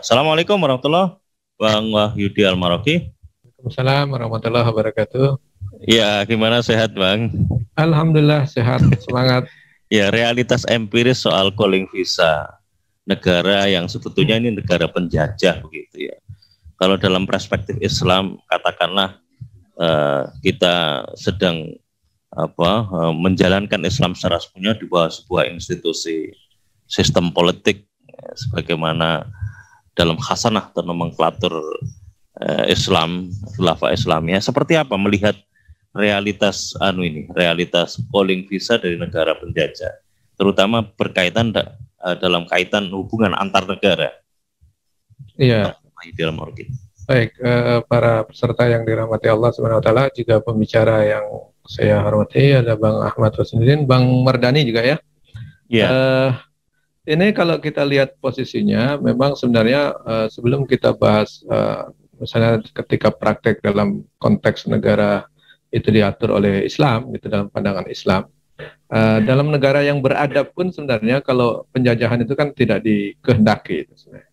Assalamualaikum warahmatullahi Bang Wahyudi Almaroki. Waalaikumsalam warahmatullahi wabarakatuh. Ya, gimana sehat Bang? Alhamdulillah sehat, semangat. ya, realitas empiris soal calling visa negara yang sebetulnya ini negara penjajah begitu ya. Kalau dalam perspektif Islam katakanlah uh, kita sedang apa uh, menjalankan Islam secara sepenuhnya di bawah sebuah institusi sistem politik ya, sebagaimana dalam khasanah atau nomenklatur uh, Islam, khilafah Islamnya seperti apa melihat realitas anu ini, realitas calling visa dari negara penjajah, terutama berkaitan da, uh, dalam kaitan hubungan antar negara. Iya. Dalam Baik, uh, para peserta yang dirahmati Allah Subhanahu wa taala, juga pembicara yang saya hormati ada Bang Ahmad Husnudin, Bang Mardani juga ya. Iya. Uh, ini kalau kita lihat posisinya, memang sebenarnya uh, sebelum kita bahas, uh, misalnya ketika praktek dalam konteks negara itu diatur oleh Islam, gitu dalam pandangan Islam, uh, dalam negara yang beradab pun sebenarnya kalau penjajahan itu kan tidak dikehendaki. Itu sebenarnya.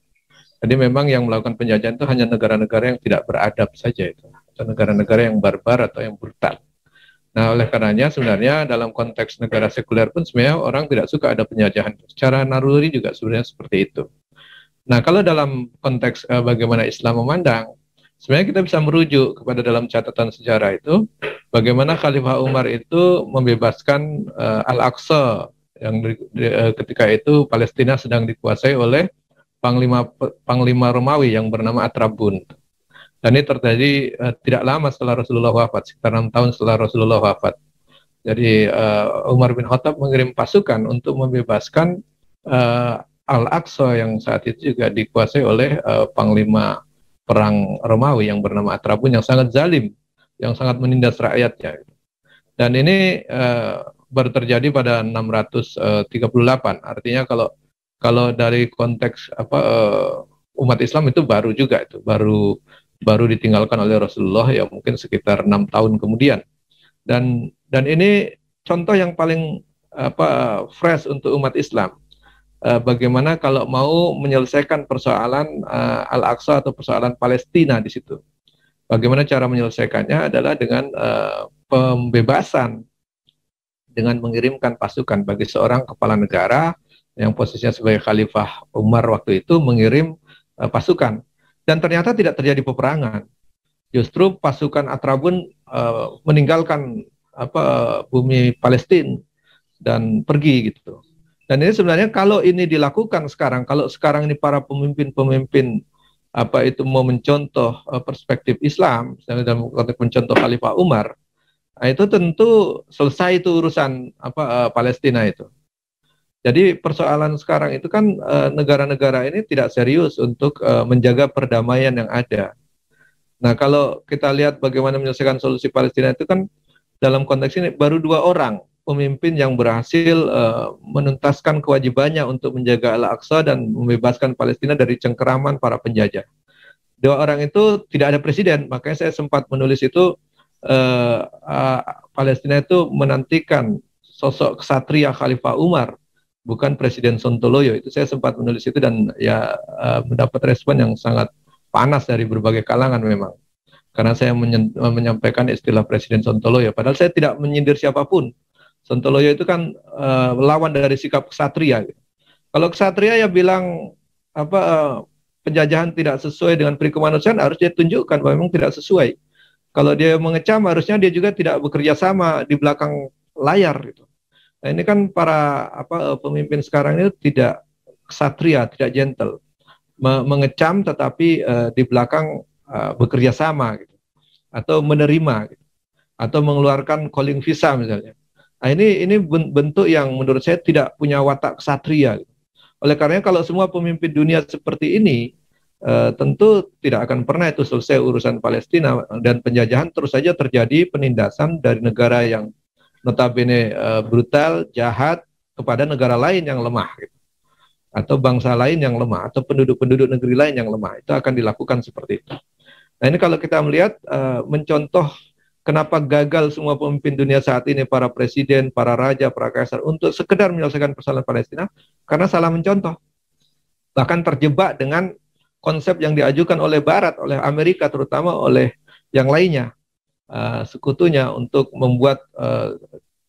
Jadi memang yang melakukan penjajahan itu hanya negara-negara yang tidak beradab saja itu, atau negara-negara yang barbar atau yang brutal. Nah, oleh karenanya sebenarnya dalam konteks negara sekuler pun sebenarnya orang tidak suka ada penjajahan. Secara naruri juga sebenarnya seperti itu. Nah, kalau dalam konteks uh, bagaimana Islam memandang, sebenarnya kita bisa merujuk kepada dalam catatan sejarah itu bagaimana Khalifah Umar itu membebaskan uh, Al-Aqsa yang di, di, uh, ketika itu Palestina sedang dikuasai oleh panglima panglima Romawi yang bernama Atrabun. Dan ini terjadi uh, tidak lama setelah Rasulullah wafat, sekitar enam tahun setelah Rasulullah wafat. Jadi uh, Umar bin Khattab mengirim pasukan untuk membebaskan uh, Al-Aqsa yang saat itu juga dikuasai oleh uh, panglima perang Romawi yang bernama Atrabun yang sangat zalim, yang sangat menindas rakyatnya. Dan ini uh, baru pada 638. Artinya kalau kalau dari konteks apa uh, umat Islam itu baru juga itu, baru baru ditinggalkan oleh Rasulullah ya mungkin sekitar enam tahun kemudian. Dan dan ini contoh yang paling apa fresh untuk umat Islam. Uh, bagaimana kalau mau menyelesaikan persoalan uh, Al-Aqsa atau persoalan Palestina di situ? Bagaimana cara menyelesaikannya adalah dengan uh, pembebasan dengan mengirimkan pasukan bagi seorang kepala negara yang posisinya sebagai khalifah Umar waktu itu mengirim uh, pasukan dan ternyata tidak terjadi peperangan. Justru pasukan Atrabun uh, meninggalkan apa bumi Palestina dan pergi gitu. Dan ini sebenarnya kalau ini dilakukan sekarang, kalau sekarang ini para pemimpin-pemimpin apa itu mau mencontoh uh, perspektif Islam, misalnya dalam konteks mencontoh Khalifah Umar, nah itu tentu selesai itu urusan apa uh, Palestina itu. Jadi persoalan sekarang itu kan eh, negara-negara ini tidak serius untuk uh, menjaga perdamaian yang ada. Nah kalau kita lihat bagaimana menyelesaikan solusi Palestina itu kan dalam konteks ini baru dua orang pemimpin yang berhasil uh, menuntaskan kewajibannya untuk menjaga Al-Aqsa dan membebaskan Palestina dari cengkeraman para penjajah. Dua orang itu tidak ada presiden, makanya saya sempat menulis itu Palestina itu menantikan sosok kesatria Khalifah Umar bukan Presiden Sontoloyo. Itu saya sempat menulis itu dan ya uh, mendapat respon yang sangat panas dari berbagai kalangan memang. Karena saya menyampaikan istilah Presiden Sontoloyo. Padahal saya tidak menyindir siapa pun. Sontoloyo itu kan uh, lawan dari sikap kesatria. Kalau kesatria ya bilang apa uh, penjajahan tidak sesuai dengan peri kemanusiaan harus dia tunjukkan bahwa memang tidak sesuai. Kalau dia mengecam harusnya dia juga tidak bekerja sama di belakang layar gitu. Nah, ini kan para apa pemimpin sekarang itu tidak satria, tidak gentle, mengecam tetapi uh, di belakang uh, bekerja sama gitu, atau menerima, gitu. atau mengeluarkan calling visa misalnya. Nah, ini ini bentuk yang menurut saya tidak punya watak satria. Gitu. Oleh karenanya kalau semua pemimpin dunia seperti ini, uh, tentu tidak akan pernah itu selesai urusan Palestina dan penjajahan terus saja terjadi penindasan dari negara yang notabene uh, brutal, jahat kepada negara lain yang lemah gitu. atau bangsa lain yang lemah atau penduduk-penduduk negeri lain yang lemah itu akan dilakukan seperti itu. Nah ini kalau kita melihat uh, mencontoh kenapa gagal semua pemimpin dunia saat ini para presiden, para raja, para kaisar untuk sekedar menyelesaikan persoalan Palestina karena salah mencontoh. Bahkan terjebak dengan konsep yang diajukan oleh Barat, oleh Amerika terutama oleh yang lainnya, uh, sekutunya untuk membuat uh,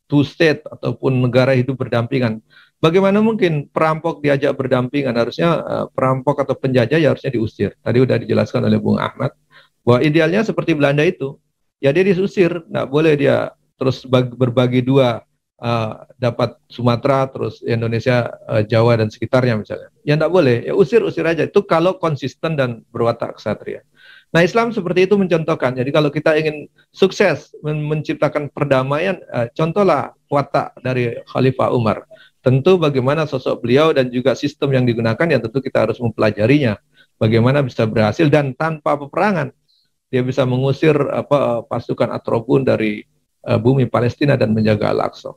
two state ataupun negara hidup berdampingan. Bagaimana mungkin perampok diajak berdampingan? Harusnya uh, perampok atau penjajah ya harusnya diusir. Tadi sudah dijelaskan oleh Bung Ahmad bahwa idealnya seperti Belanda itu, ya dia diusir, nggak boleh dia terus berbagi dua uh, dapat Sumatera terus Indonesia uh, Jawa dan sekitarnya misalnya ya tidak boleh ya usir usir aja itu kalau konsisten dan berwatak ksatria nah Islam seperti itu mencontohkan. Jadi kalau kita ingin sukses men menciptakan perdamaian uh, contohlah watak dari Khalifah Umar. Tentu bagaimana sosok beliau dan juga sistem yang digunakan ya tentu kita harus mempelajarinya. Bagaimana bisa berhasil dan tanpa peperangan. Dia bisa mengusir apa pasukan Atrobun dari uh, bumi Palestina dan menjaga Al-Aqsa.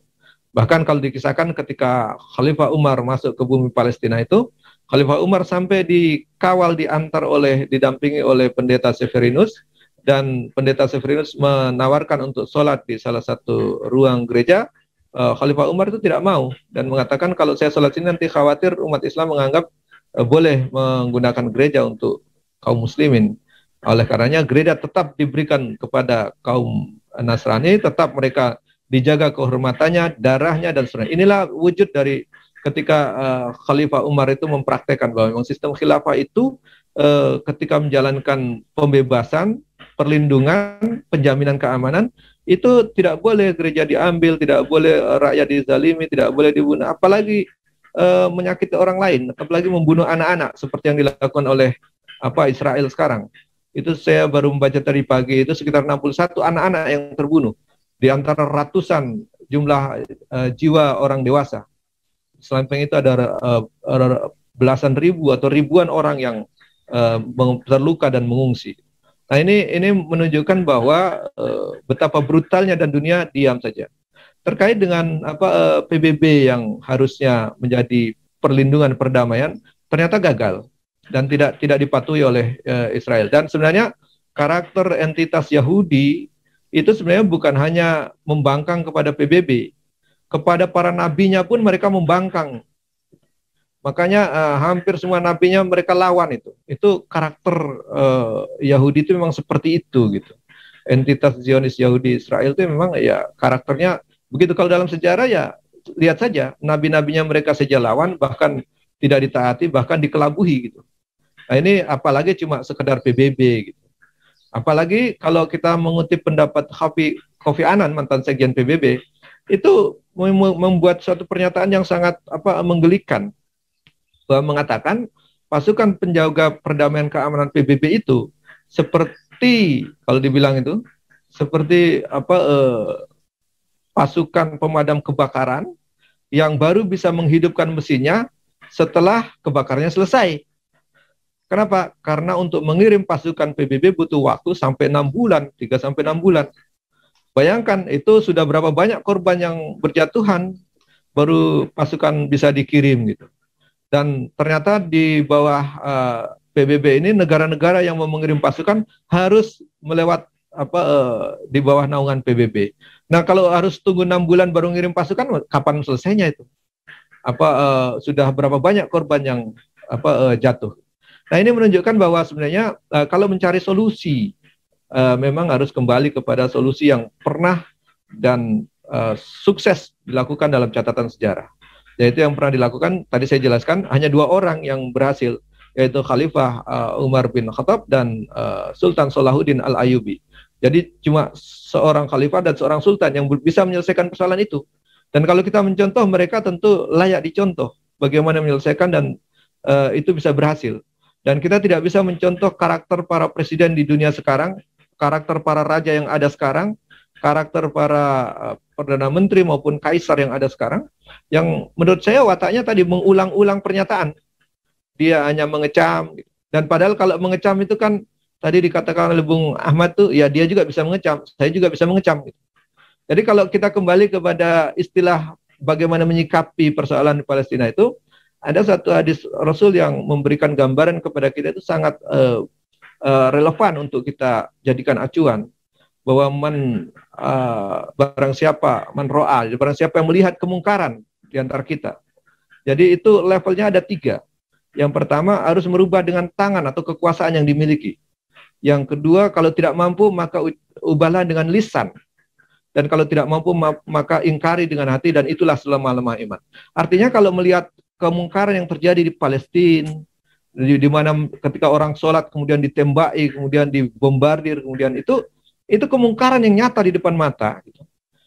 Bahkan kalau dikisahkan ketika Khalifah Umar masuk ke bumi Palestina itu, Khalifah Umar sampai dikawal diantar oleh didampingi oleh pendeta Severinus dan pendeta Severinus menawarkan untuk sholat di salah satu ruang gereja. Uh, Khalifah Umar itu tidak mau dan mengatakan kalau saya sholat sini nanti khawatir umat Islam menganggap uh, boleh menggunakan gereja untuk kaum muslimin. Oleh karenanya gereja tetap diberikan kepada kaum Nasrani, tetap mereka dijaga kehormatannya, darahnya dan sebagainya. Inilah wujud dari ketika uh, Khalifah Umar itu mempraktekkan bahwa memang sistem khilafah itu uh, ketika menjalankan pembebasan, perlindungan, penjaminan keamanan itu tidak boleh gereja diambil, tidak boleh rakyat dizalimi, tidak boleh dibunuh, apalagi uh, menyakiti orang lain, apalagi membunuh anak-anak seperti yang dilakukan oleh apa Israel sekarang. Itu saya baru membaca tadi pagi itu sekitar 61 anak-anak yang terbunuh di antara ratusan jumlah uh, jiwa orang dewasa. Selain itu ada uh, belasan ribu atau ribuan orang yang uh, terluka dan mengungsi. Nah ini ini menunjukkan bahwa uh, betapa brutalnya dan dunia diam saja. Terkait dengan apa uh, PBB yang harusnya menjadi perlindungan perdamaian ternyata gagal dan tidak tidak dipatuhi oleh uh, Israel. Dan sebenarnya karakter entitas Yahudi itu sebenarnya bukan hanya membangkang kepada PBB, kepada para nabinya pun mereka membangkang. Makanya uh, hampir semua nabinya mereka lawan itu. Itu karakter uh, Yahudi itu memang seperti itu gitu. Entitas Zionis Yahudi Israel itu memang ya karakternya begitu. Kalau dalam sejarah ya lihat saja nabi-nabinya mereka saja lawan bahkan tidak ditaati bahkan dikelabuhi gitu. Nah ini apalagi cuma sekedar PBB gitu. Apalagi kalau kita mengutip pendapat Kofi, Kofi Annan mantan sekjen PBB itu membuat suatu pernyataan yang sangat apa menggelikan bahwa mengatakan pasukan penjaga perdamaian keamanan PBB itu seperti kalau dibilang itu seperti apa eh, pasukan pemadam kebakaran yang baru bisa menghidupkan mesinnya setelah kebakarnya selesai. Kenapa? Karena untuk mengirim pasukan PBB butuh waktu sampai enam bulan, 3 sampai enam bulan. Bayangkan itu sudah berapa banyak korban yang berjatuhan baru pasukan bisa dikirim gitu. Dan ternyata di bawah uh, eh, PBB ini negara-negara yang mau mengirim pasukan harus melewat apa uh, di bawah naungan PBB. Nah kalau harus tunggu enam bulan baru ngirim pasukan, kapan selesainya itu? Apa uh, sudah berapa banyak korban yang apa uh, jatuh? Nah ini menunjukkan bahwa sebenarnya uh, kalau mencari solusi uh, memang harus kembali kepada solusi yang pernah dan uh, sukses dilakukan dalam catatan sejarah. Yaitu yang pernah dilakukan tadi saya jelaskan hanya dua orang yang berhasil yaitu Khalifah uh, Umar bin Khattab dan uh, Sultan Salahuddin Al Ayubi. Jadi cuma seorang khalifah dan seorang sultan yang bisa menyelesaikan persoalan itu. Dan kalau kita mencontoh mereka tentu layak dicontoh bagaimana menyelesaikan dan uh, itu bisa berhasil. Dan kita tidak bisa mencontoh karakter para presiden di dunia sekarang, karakter para raja yang ada sekarang, karakter para uh, perdana menteri maupun kaisar yang ada sekarang, yang menurut saya wataknya tadi mengulang-ulang pernyataan. Dia hanya mengecam. Gitu. Dan padahal kalau mengecam itu kan tadi dikatakan oleh Bung Ahmad tuh, ya dia juga bisa mengecam, saya juga bisa mengecam. Gitu. Jadi kalau kita kembali kepada istilah bagaimana menyikapi persoalan di Palestina itu, ada satu hadis Rasul yang memberikan gambaran kepada kita itu sangat uh, uh, relevan untuk kita jadikan acuan bahwa man uh, barang siapa man roa barang siapa yang melihat kemungkaran di antara kita jadi itu levelnya ada tiga Yang pertama harus merubah dengan tangan atau kekuasaan yang dimiliki. Yang kedua, kalau tidak mampu maka ubahlah dengan lisan. Dan kalau tidak mampu maka ingkari dengan hati dan itulah selama-lama iman. Artinya kalau melihat kemungkaran yang terjadi di Palestina, di, di mana ketika orang sholat kemudian ditembaki, kemudian dibombardir, kemudian itu itu kemungkaran yang nyata di depan mata. Gitu.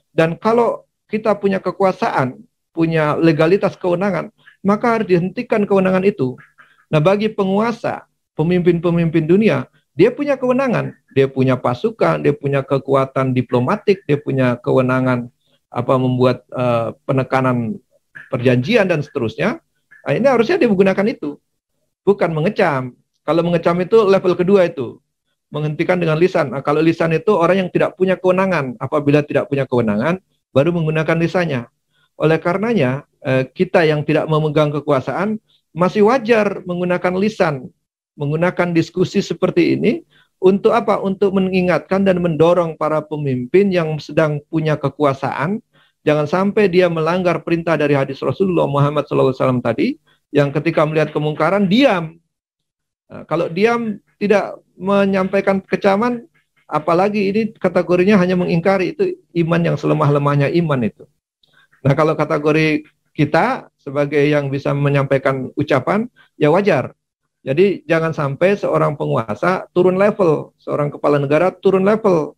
Dan kalau kita punya kekuasaan, punya legalitas kewenangan, maka harus dihentikan kewenangan itu. Nah, bagi penguasa, pemimpin-pemimpin dunia, dia punya kewenangan, dia punya pasukan, dia punya kekuatan diplomatik, dia punya kewenangan apa membuat uh, penekanan perjanjian dan seterusnya. Nah, ini harusnya dia menggunakan itu, bukan mengecam. Kalau mengecam itu level kedua itu, menghentikan dengan lisan. Nah, kalau lisan itu orang yang tidak punya kewenangan, apabila tidak punya kewenangan, baru menggunakan lisannya. Oleh karenanya, Eh, kita yang tidak memegang kekuasaan masih wajar menggunakan lisan, menggunakan diskusi seperti ini untuk apa? Untuk mengingatkan dan mendorong para pemimpin yang sedang punya kekuasaan jangan sampai dia melanggar perintah dari hadis Rasulullah Muhammad SAW tadi yang ketika melihat kemungkaran diam. Nah, kalau diam tidak menyampaikan kecaman, apalagi ini kategorinya hanya mengingkari itu iman yang selemah-lemahnya iman itu. Nah kalau kategori kita sebagai yang bisa menyampaikan ucapan ya wajar. Jadi jangan sampai seorang penguasa turun level, seorang kepala negara turun level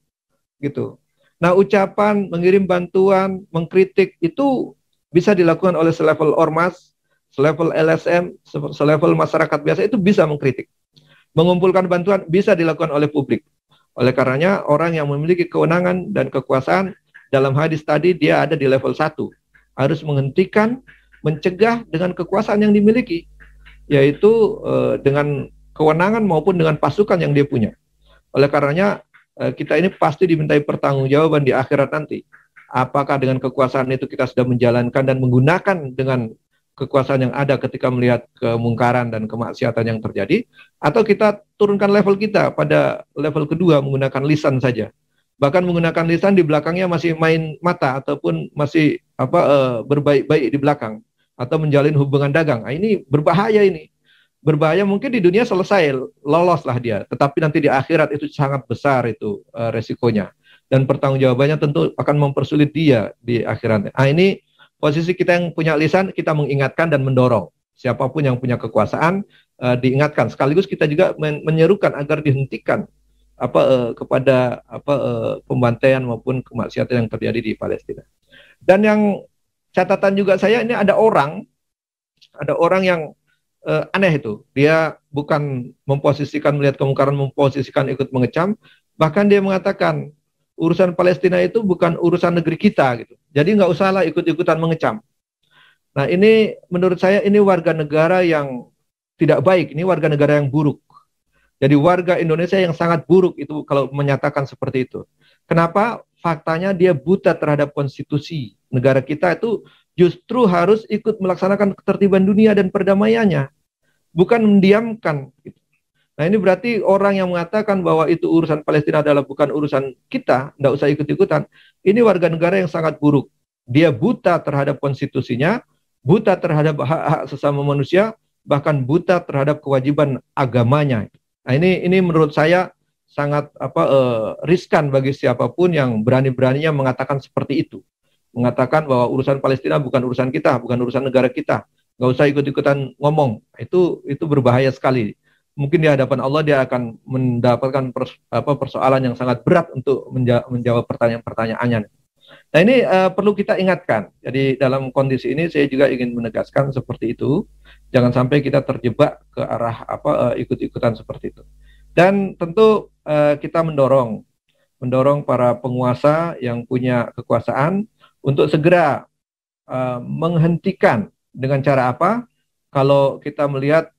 gitu. Nah, ucapan, mengirim bantuan, mengkritik itu bisa dilakukan oleh selevel ormas, selevel LSM, selevel masyarakat biasa itu bisa mengkritik. Mengumpulkan bantuan bisa dilakukan oleh publik. Oleh karenanya orang yang memiliki kewenangan dan kekuasaan dalam hadis tadi dia ada di level 1 harus menghentikan, mencegah dengan kekuasaan yang dimiliki, yaitu uh, dengan kewenangan maupun dengan pasukan yang dia punya. Oleh karenanya uh, kita ini pasti dimintai pertanggungjawaban di akhirat nanti. Apakah dengan kekuasaan itu kita sudah menjalankan dan menggunakan dengan kekuasaan yang ada ketika melihat kemungkaran dan kemaksiatan yang terjadi, atau kita turunkan level kita pada level kedua menggunakan lisan saja bahkan menggunakan lisan di belakangnya masih main mata ataupun masih apa uh, berbaik-baik di belakang atau menjalin hubungan dagang. Nah, ini berbahaya ini. Berbahaya mungkin di dunia selesai loloslah dia, tetapi nanti di akhirat itu sangat besar itu uh, resikonya dan pertanggungjawabannya tentu akan mempersulit dia di akhirat. Nah, ini posisi kita yang punya lisan kita mengingatkan dan mendorong siapa pun yang punya kekuasaan uh, diingatkan sekaligus kita juga men menyerukan agar dihentikan apa uh, kepada apa uh, pembantaian maupun kemaksiatan yang terjadi di Palestina. Dan yang catatan juga saya ini ada orang ada orang yang uh, aneh itu. Dia bukan memposisikan melihat kemungkaran memposisikan ikut mengecam, bahkan dia mengatakan urusan Palestina itu bukan urusan negeri kita gitu. Jadi nggak usahlah ikut-ikutan mengecam. Nah ini menurut saya ini warga negara yang tidak baik, ini warga negara yang buruk. Jadi warga Indonesia yang sangat buruk itu kalau menyatakan seperti itu. Kenapa? Faktanya dia buta terhadap konstitusi negara kita itu justru harus ikut melaksanakan ketertiban dunia dan perdamaiannya, bukan mendiamkan. Nah ini berarti orang yang mengatakan bahwa itu urusan Palestina adalah bukan urusan kita, tidak usah ikut-ikutan. Ini warga negara yang sangat buruk. Dia buta terhadap konstitusinya, buta terhadap hak-hak sesama manusia, bahkan buta terhadap kewajiban agamanya. Nah, ini ini menurut saya sangat apa uh, riskan bagi siapa pun yang berani-beraninya mengatakan seperti itu. Mengatakan bahwa urusan Palestina bukan urusan kita, bukan urusan negara kita. Nggak usah ikut-ikutan ngomong. Itu itu berbahaya sekali. Mungkin di hadapan Allah dia akan mendapatkan pers, apa, persoalan yang sangat berat untuk menja menjawab pertanyaan-pertanyaannya. Nah ini uh, perlu kita ingatkan. Jadi dalam kondisi ini saya juga ingin menegaskan seperti itu jangan sampai kita terjebak ke arah apa uh, ikut-ikutan seperti itu. Dan tentu uh, kita mendorong mendorong para penguasa yang punya kekuasaan untuk segera uh, menghentikan dengan cara apa? Kalau kita melihat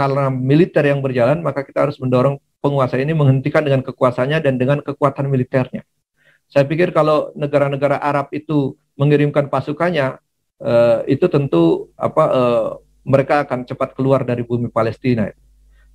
karena militer yang berjalan, maka kita harus mendorong penguasa ini menghentikan dengan kekuasaannya dan dengan kekuatan militernya. Saya pikir kalau negara-negara Arab itu mengirimkan pasukannya, uh, itu tentu apa uh, mereka akan cepat keluar dari bumi Palestina.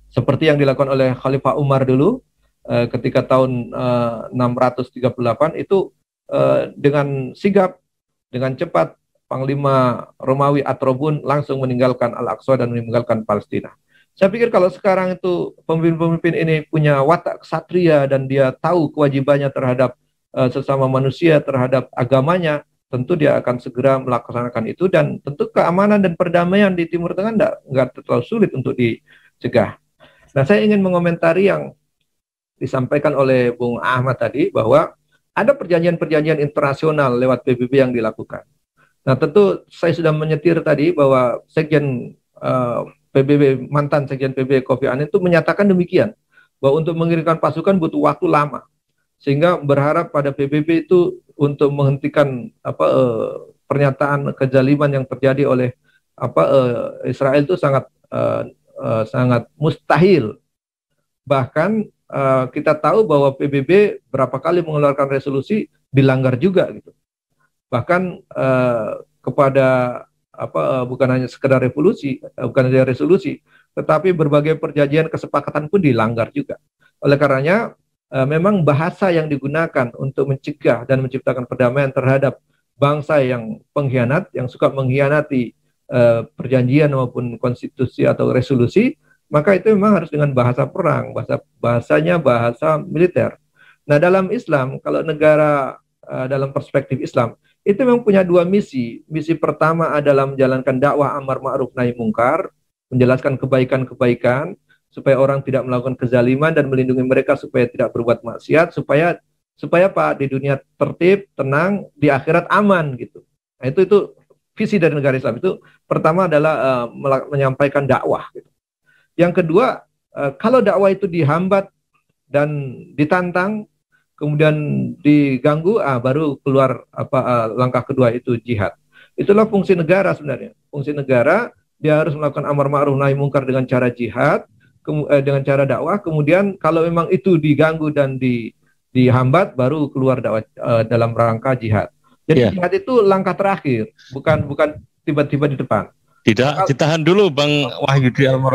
Seperti yang dilakukan oleh Khalifah Umar dulu uh, ketika tahun uh, 638 itu uh, dengan sigap, dengan cepat Panglima Romawi Atrobun langsung meninggalkan Al-Aqsa dan meninggalkan Palestina. Saya pikir kalau sekarang itu pemimpin-pemimpin ini punya watak kesatria dan dia tahu kewajibannya terhadap uh, sesama manusia, terhadap agamanya, tentu dia akan segera melaksanakan itu dan tentu keamanan dan perdamaian di Timur Tengah enggak, enggak terlalu sulit untuk dicegah. Nah, saya ingin mengomentari yang disampaikan oleh Bung Ahmad tadi bahwa ada perjanjian-perjanjian internasional lewat PBB yang dilakukan. Nah, tentu saya sudah menyetir tadi bahwa Sekjen uh, PBB mantan Sekjen PBB Kofi Annan itu menyatakan demikian bahwa untuk mengirimkan pasukan butuh waktu lama. Sehingga berharap pada PBB itu untuk menghentikan apa uh, pernyataan kezaliman yang terjadi oleh apa uh, Israel itu sangat uh, uh, sangat mustahil. Bahkan uh, kita tahu bahwa PBB berapa kali mengeluarkan resolusi dilanggar juga gitu. Bahkan uh, kepada apa uh, bukan hanya sekedar revolusi, uh, bukan hanya resolusi, tetapi berbagai perjanjian kesepakatan pun dilanggar juga. Oleh karenanya uh, memang bahasa yang digunakan untuk mencegah dan menciptakan perdamaian terhadap bangsa yang pengkhianat, yang suka mengkhianati perjanjian maupun konstitusi atau resolusi, maka itu memang harus dengan bahasa perang, bahasa bahasanya bahasa militer. Nah, dalam Islam kalau negara dalam perspektif Islam itu memang punya dua misi. Misi pertama adalah menjalankan dakwah amar ma'ruf nahi mungkar, menjelaskan kebaikan-kebaikan supaya orang tidak melakukan kezaliman dan melindungi mereka supaya tidak berbuat maksiat, supaya supaya Pak di dunia tertib, tenang, di akhirat aman gitu. Nah, itu itu visi dari negara Islam itu pertama adalah uh, menyampaikan dakwah gitu. Yang kedua, uh, kalau dakwah itu dihambat dan ditantang, kemudian diganggu, ah baru keluar apa ah, langkah kedua itu jihad. Itulah fungsi negara sebenarnya. Fungsi negara dia harus melakukan amar ma'ruf nahi mungkar dengan cara jihad, eh, dengan cara dakwah. Kemudian kalau memang itu diganggu dan di dihambat, baru keluar dakwah eh, dalam rangka jihad. Jadi yeah. jihad itu langkah terakhir, bukan bukan tiba-tiba di depan. Tidak, ditahan dulu Bang Wahyudi Almoro